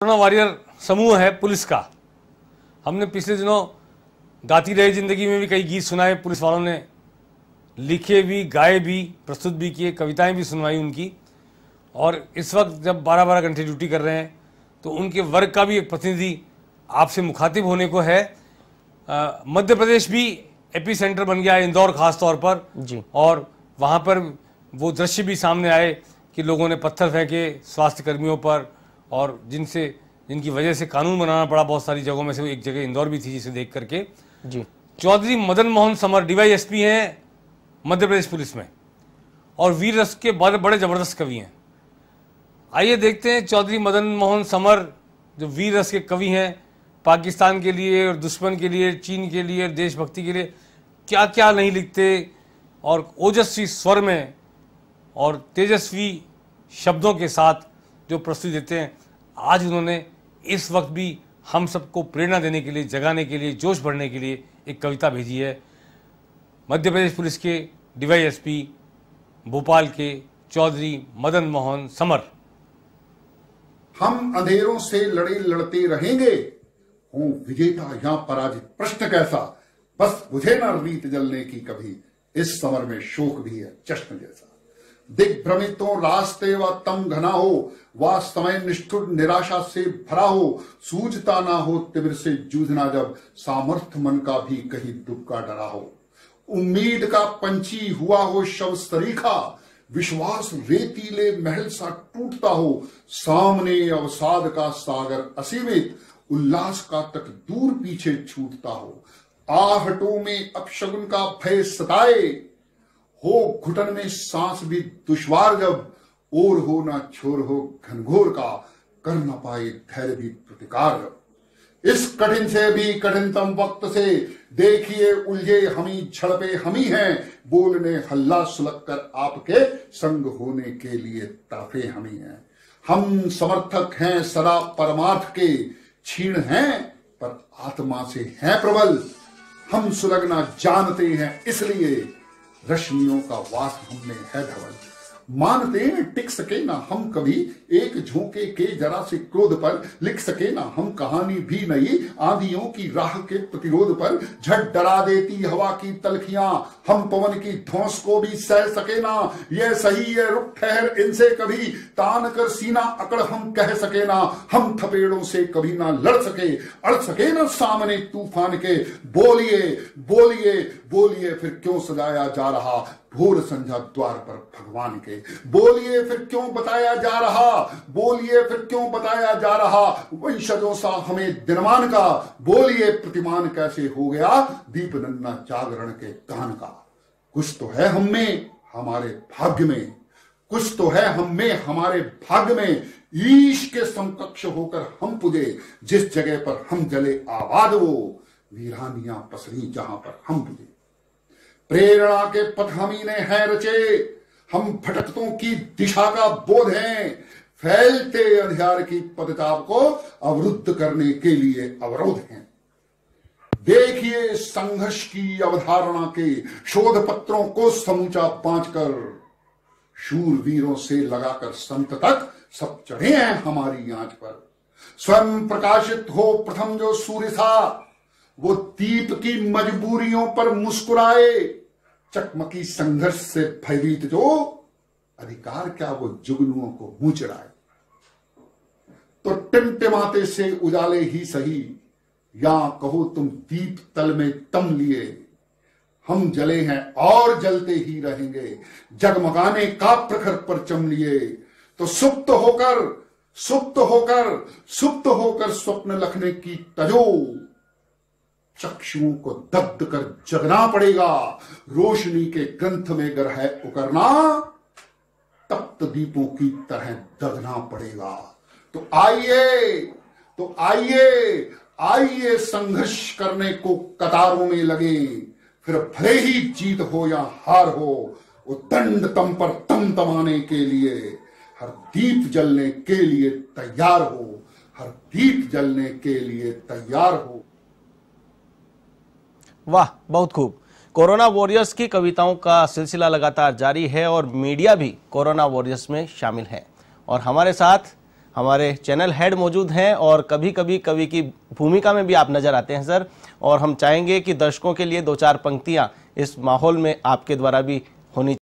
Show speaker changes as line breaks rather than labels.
Corona warrior समूह है police का। हमने पिछले दिनों गाती रही ज़िंदगी में भी कई गीत सुनाए पुलिस वालों ने लिखे भी गाए भी प्रस्तुत भी किए कविताएँ भी सुनवाई उनकी। और इस वक्त जब बारह बारह घंटे ड्यूटी कर रहे हैं तो उनके वर्ग का भी एक प्रतिनिधि आपसे मुखातिब होने को है। मध्य प्रदेश भी एपी सेंटर बन गया है इंदौर खास तौर पर।
जी।
और वहाँ पर वो दृश्य भी सामने आए कि लोगों ने पत्थर फेंके स्वास्थ्य कर्मियों पर और जिनसे जिनकी वजह से कानून बनाना पड़ा बहुत सारी जगहों में से एक जगह इंदौर भी थी जिसे देख करके।
जी।
चौधरी मदन मोहन समर डीवाईएसपी हैं मध्य प्रदेश पुलिस में। और वीर रस के बड़े बड़े ज़बरदस्त कवि हैं। आइए देखते हैं चौधरी मदन मोहन समर जो वीर रस के कवि हैं पाकिस्तान के लिए और दुश्मन के लिए चीन के लिए देशभक्ति के लिए क्या क्या नहीं लिखते और ओजस्वी स्वर में और तेजस्वी शब्दों के साथ जो प्रस्तुति देते हैं, आज उन्होंने इस वक्त भी हम सबको प्रेरणा देने के लिए, जगाने के लिए, जोश भरने के लिए एक कविता भेजी है। मध्य प्रदेश पुलिस के डीवाईएसपी, भोपाल के चौधरी मदन मोहन समर।
हम अंधेरों से लड़े लड़ते रहेंगे। हूँ विजेता या पराजित। प्रश्न कैसा? बस मुझे ना रीत जलने की कभी। इस समर में शोक भी है चश्म जैसा। दिग्भ्रमितों रास्ते व तम घना हो व समय निष्ठुर निराशा से भरा हो सूझता ना हो तिमिर से जूझना जब सामर्थ्य मन का भी कहीं दुबका डरा हो। उम्मीद का पंछी हुआ हो शव सरीखा, विश्वास रेतीले महल सा टूटता हो, सामने अवसाद का सागर असीमित, उल्लास का तक दूर पीछे छूटता हो। आहटों में अपशगुन का भय सताए हो घुटन में सांस भी दुश्वार जब और हो ना छोर हो घनघोर का, कर न पाए धैर्य भी प्रतिकार इस कठिन से भी कठिनतम वक्त से देखिए, उलझे हमी, झड़पे हमी हैं, बोलने हल्ला सुलग कर आपके संग होने के लिए तड़पे हमी हैं। हम समर्थक हैं सदा परमार्थ के क्षीण हैं, पर आत्मा से हैं प्रबल। हम सुलगना जानते हैं इसलिए रश्मियों का वास हमने है धवल मानते टिक सके ना हम कभी, एक झोंके के जरा से क्रोध पर लिख सके ना हम कहानी भी नहीं आंधियों की राह के प्रतिरोध पर झट डरा देती हवा की तलखियाँ, हम पवन की धौस को भी सह सके ना, यह सही है रुक ठहर इनसे कभी, तान कर सीना अकड़ हम कह सके ना, हम थपेड़ों से कभी ना लड़ सके, अड़ सके ना सामने तूफ़ान के, बोलिए बोलिए बोलिए, फिर क्यों सजाया जा रहा भोर संध्या द्वार पर भगवान के। बोलिए फिर क्यों बताया जा रहा? बोलिए फिर क्यों बताया जा रहा? वंशजों सा हमें दिनमान का। बोलिए प्रतिमान कैसे हो गया? दीप नन्ना जागरण के कान का। कुछ तो है हम में, हमारे भाग्य में। कुछ तो है हम में, हमारे भाग्य में। ईश के समकक्ष होकर हम पुजे। जिस जगह पर हम जले आबाद वो, वीरानियाँ पसरी जहाँ पर हम पुजे। प्रेरणा के पथ हमी ने है रचे। हम भटकतों की दिशा का बोध हैं। फैलते अंधियार की पदताप को अवरुद्ध करने के लिए अवरोध हैं। देखिए संघर्ष की अवधारणा के शोध पत्रों को समूचा बांच कर शूर वीरों से लगाकर संत तक सब चढ़े हैं हमारी आँच पर। स्वयं प्रकाशित हो प्रथम जो सूर्य था वो दीप की मजबूरियों पर मुस्कुराए। चकमकी संघर्ष से भयभीत जो अधिकार क्या वो जुगनुओं को मुँह चढ़ाए तो टिमटिमाते से उजाले ही सही, या कहो तुम दीप तल में तम लिए। हम जले हैं और जलते ही रहेंगे, जगमगाने का प्रखर पर चम लिए। तो सुप्त होकर सुप्त होकर सुप्त होकर स्वप्न लखने की तजो। चक्षुओं को दग्ध कर जगना पड़ेगा। रोशनी के ग्रंथ में गर है उकरना, तप्त दीपों की तरह दगना पड़ेगा। तो आइए तो आइए आइए संघर्ष करने को कतारों में लगे। फिर भले ही जीत हो या हार हो, वो दंड तम पर तम तमाने के लिए, हर दीप जलने के लिए तैयार हो, हर दीप जलने के लिए तैयार हो।
वाह, बहुत खूब। कोरोना वॉरियर्स की कविताओं का सिलसिला लगातार जारी है और मीडिया भी कोरोना वॉरियर्स में शामिल है। और हमारे साथ हमारे चैनल हेड मौजूद हैं और कभी कभी कवि की भूमिका में भी आप नज़र आते हैं, सर। और हम चाहेंगे कि दर्शकों के लिए दो चार पंक्तियाँ इस माहौल में आपके द्वारा भी होनी